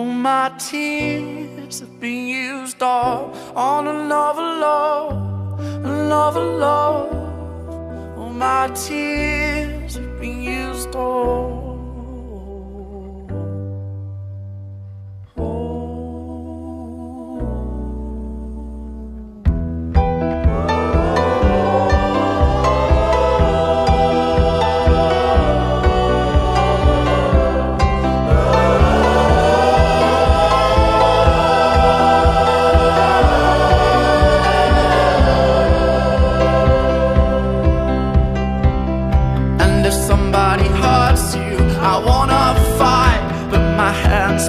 All my tears have been used up on another love, another love. All my tears have been used up.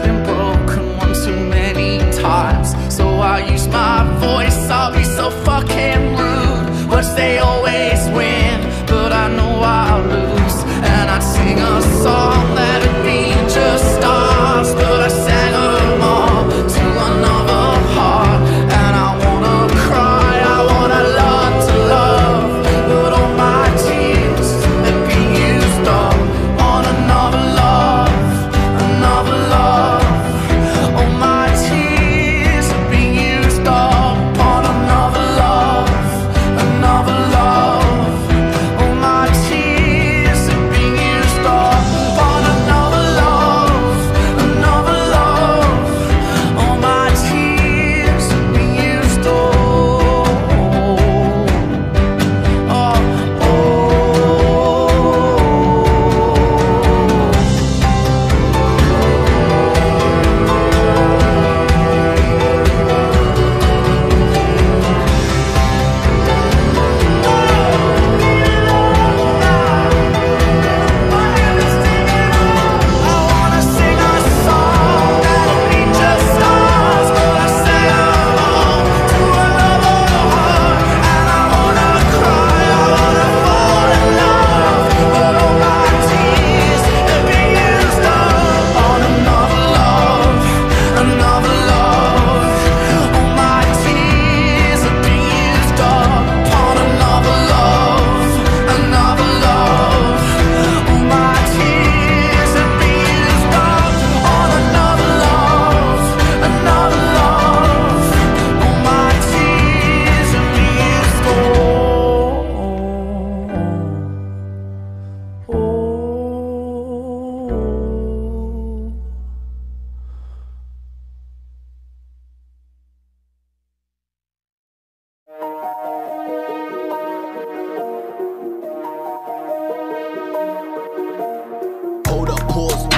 Been broken one too many times. So I use my voice, I'll be so fucking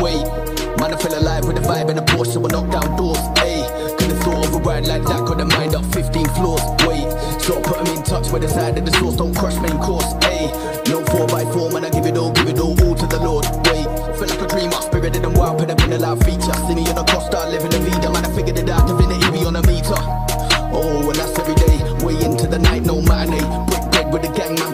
wait. Man, I feel alive with the vibe and the Porsche, so I knock down doors. Ayy, could've thought of a ride like that, could've mind up 15 floors. Wait, so I put 'em in touch with the side of the source, don't crush main course. Ayy, no 4x4, man, I give it all, give it all, all to the Lord. Wait, feel like a dream, up spirited and wild, but I've been a loud feature. See me on a Costa, living the vida, man, I figured it out, divinity be on a meter. Oh, and that's every day, way into the night, no matinee. Brick bread with the gang, man,